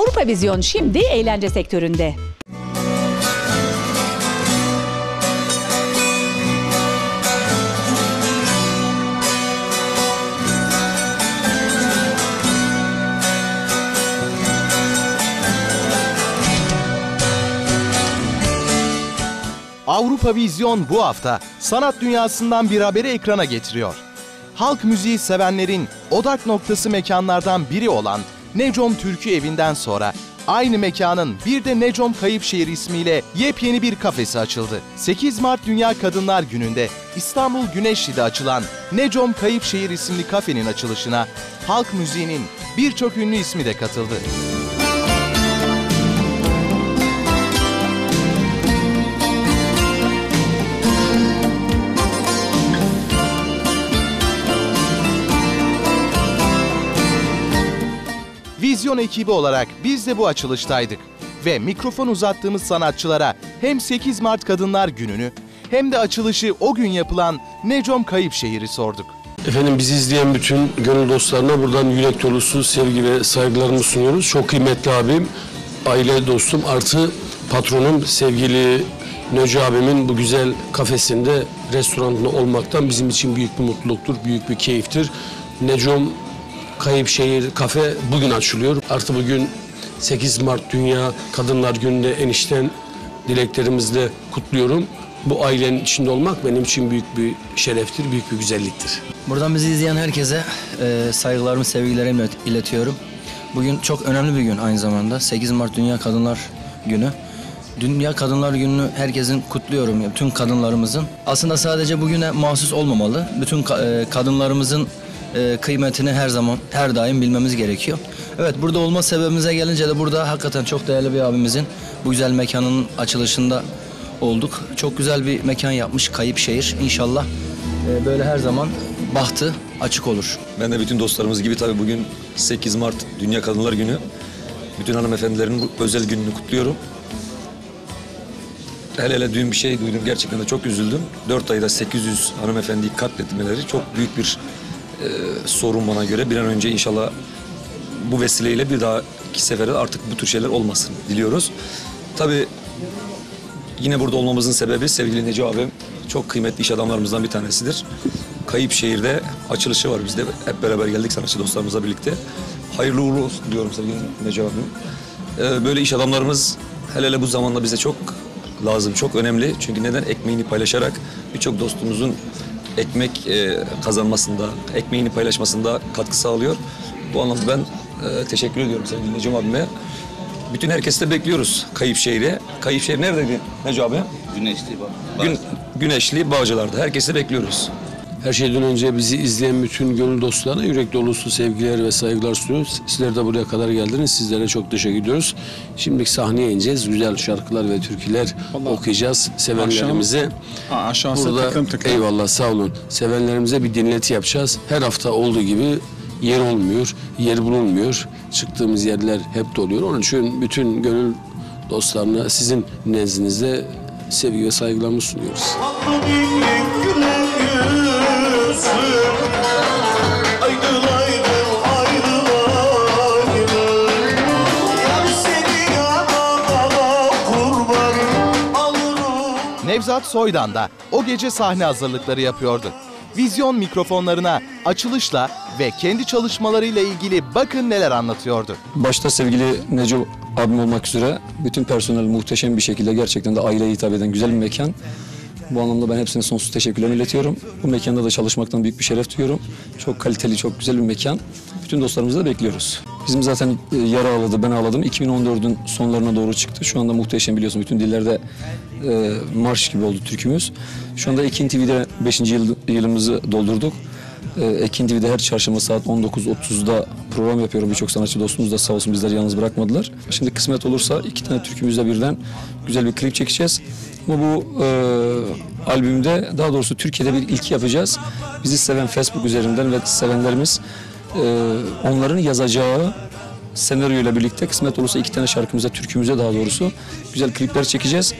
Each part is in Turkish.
Avrupa Vizyon şimdi eğlence sektöründe. Avrupa Vizyon bu hafta sanat dünyasından bir haberi ekrana getiriyor. Halk müziği sevenlerin odak noktası mekanlardan biri olan Necom Türkü Evi'nden sonra aynı mekanın bir de Necom Kayıpşehir ismiyle yepyeni bir kafesi açıldı. 8 Mart Dünya Kadınlar Günü'nde İstanbul Güneşli'de açılan Necom Kayıpşehir isimli kafenin açılışına halk müziğinin birçok ünlü ismi de katıldı. Vizyon ekibi olarak biz de bu açılıştaydık. Ve mikrofon uzattığımız sanatçılara hem 8 Mart Kadınlar Günü'nü hem de açılışı o gün yapılan Necom Kayıpşehir'i sorduk. Efendim bizi izleyen bütün gönül dostlarına buradan yürek dolusu sevgi ve saygılarımı sunuyoruz. Çok kıymetli abim, aile dostum artı patronum sevgili Nöce abimin bu güzel kafesinde, restoranında olmaktan bizim için büyük bir mutluluktur, büyük bir keyiftir. Necom Kayıpşehir Kafe bugün açılıyor. Artı bugün 8 Mart Dünya Kadınlar Günü'nde enişten dileklerimizle kutluyorum. Bu ailenin içinde olmak benim için büyük bir şereftir, büyük bir güzelliktir. Buradan bizi izleyen herkese e, saygılarımı, sevgilerimi ilet- iletiyorum. Bugün çok önemli bir gün aynı zamanda. 8 Mart Dünya Kadınlar Günü. Dünya Kadınlar Günü'nü herkesin kutluyorum, tüm kadınlarımızın. Aslında sadece bugüne mahsus olmamalı. Bütün e, kadınlarımızın e, kıymetini her zaman, her daim bilmemiz gerekiyor. Evet, burada olma sebebimize gelince de burada hakikaten çok değerli bir abimizin bu güzel mekanın açılışında olduk. Çok güzel bir mekan yapmış Kayıp Şehir. İnşallah e, böyle her zaman bahtı açık olur. Ben de bütün dostlarımız gibi tabii bugün 8 Mart Dünya Kadınlar Günü. Bütün hanımefendilerin bu özel gününü kutluyorum. Hele hele dün bir şey duydum. Gerçekten de çok üzüldüm. 4 ayda 800 hanımefendiyi katletmeleri çok büyük bir sorun bana göre. Bir an önce inşallah bu vesileyle bir daha iki sefere artık bu tür şeyler olmasın diliyoruz. Tabii Yine burada olmamızın sebebi sevgili Neco abim çok kıymetli iş adamlarımızdan bir tanesidir. Kayıp şehirde açılışı var bizde. Hep beraber geldik sanatçı dostlarımızla birlikte. Hayırlı uğurlu olsun diyorum sevgili Neco abim. Ee, böyle iş adamlarımız hele hele bu zamanda bize çok lazım, çok önemli. Çünkü neden? Ekmeğini paylaşarak birçok dostumuzun ekmek e, kazanmasında, ekmeğini paylaşmasında katkı sağlıyor. Bu anlamda ben e, teşekkür ediyorum sevgili Necim abime. Bütün herkesi de bekliyoruz Kayıp Şehir'e. Kayıp Şehir neredeydi Neco abi? Güneşli. Gün, Güneşli Bağcılar'da. Herkesi bekliyoruz. Her şeyden önce bizi izleyen bütün gönül dostlarına yürek dolusu sevgiler ve saygılar sunuyoruz. Sizler de buraya kadar geldiniz. Sizlere çok teşekkür ediyoruz. Şimdi sahneye ineceğiz. Güzel şarkılar ve türküler okuyacağız. Sevenlerimize aşağısı burada tıklım tıklım. eyvallah sağ olun. Sevenlerimize bir dinleti yapacağız. Her hafta olduğu gibi yer olmuyor, yer bulunmuyor. Çıktığımız yerler hep doluyor. Onun için bütün gönül dostlarına sizin nezdinizde sevgi ve saygılarımı sunuyoruz. Nevzat Soydan da o gece sahne hazırlıkları yapıyordu. Vizyon mikrofonlarına açılışla ve kendi çalışmalarıyla ilgili bakın neler anlatıyordu. Başta sevgili Neco abim olmak üzere bütün personel muhteşem bir şekilde gerçekten de aileye hitap eden güzel bir mekan. Bu anlamda ben hepsine sonsuz teşekkürlerimi iletiyorum. Bu mekanda da çalışmaktan büyük bir şeref duyuyorum. Çok kaliteli, çok güzel bir mekan. Bütün dostlarımızı da bekliyoruz. Bizim zaten e, yara ağladı, ben ağladım. 2014'ün sonlarına doğru çıktı. Şu anda muhteşem biliyorsun. Bütün dillerde e, marş gibi oldu türkümüz. Şu anda Ekin TV'de 5. Yıl, yılımızı doldurduk. Ee, Ekin TV'de her çarşamba saat 19.30'da program yapıyorum. Birçok sanatçı dostumuz da sağ olsun bizleri yalnız bırakmadılar. Şimdi kısmet olursa iki tane türkümüzle birden güzel bir klip çekeceğiz. Ama bu e, albümde daha doğrusu Türkiye'de bir ilk yapacağız. Bizi seven Facebook üzerinden ve sevenlerimiz e, onların yazacağı senaryoyla birlikte kısmet olursa iki tane şarkımıza, türkümüze daha doğrusu güzel klipler çekeceğiz.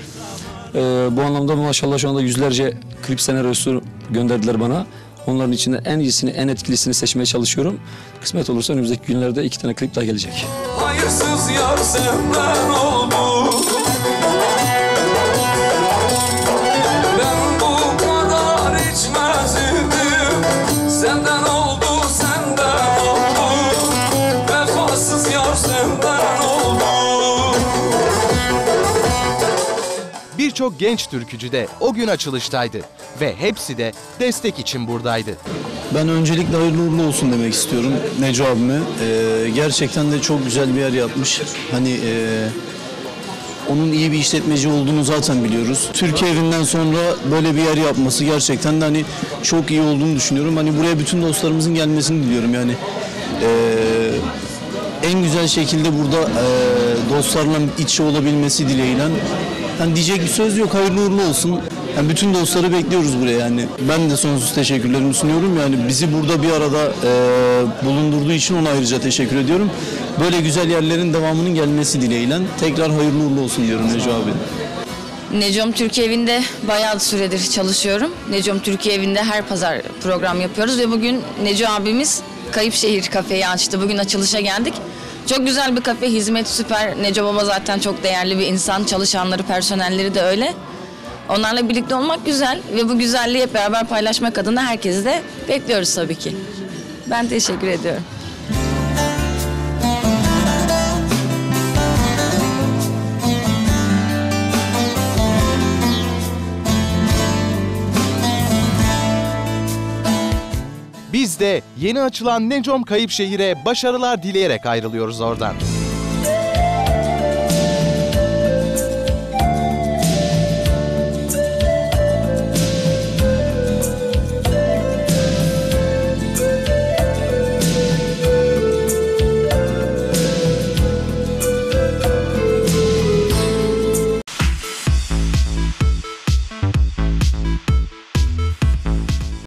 Ee, bu anlamda maşallah şu anda yüzlerce klip senaryosu gönderdiler bana. Onların içinde en iyisini, en etkilisini seçmeye çalışıyorum. Kısmet olursa önümüzdeki günlerde iki tane klip daha gelecek. Hayırsız yar senden oldu Birçok genç türkücü de o gün açılıştaydı ve hepsi de destek için buradaydı. Ben öncelikle hayırlı uğurlu olsun demek istiyorum Neco abime. Ee, gerçekten de çok güzel bir yer yapmış. Hani e, onun iyi bir işletmeci olduğunu zaten biliyoruz. Türkiye evinden sonra böyle bir yer yapması gerçekten de hani çok iyi olduğunu düşünüyorum. Hani buraya bütün dostlarımızın gelmesini diliyorum yani. Ee, en güzel şekilde burada e, dostlarla iç içe olabilmesi dileğiyle. Yani diyecek bir söz yok hayırlı uğurlu olsun. Yani bütün dostları bekliyoruz buraya yani. Ben de sonsuz teşekkürlerimi sunuyorum. Yani bizi burada bir arada e, bulundurduğu için ona ayrıca teşekkür ediyorum. Böyle güzel yerlerin devamının gelmesi dileğiyle tekrar hayırlı uğurlu olsun diyorum Neco abi. Necom Türkiye Evi'nde bayağı süredir çalışıyorum. Necom Türkiye Evi'nde her pazar program yapıyoruz ve bugün Neco abimiz Kayıp Şehir kafeyi açtı. Bugün açılışa geldik. Çok güzel bir kafe, hizmet süper. Neco Baba zaten çok değerli bir insan. Çalışanları, personelleri de öyle. Onlarla birlikte olmak güzel ve bu güzelliği hep beraber paylaşmak adına herkesi de bekliyoruz tabii ki. Ben teşekkür ediyorum. De yeni açılan Necom Kayıpşehir'e başarılar dileyerek ayrılıyoruz oradan.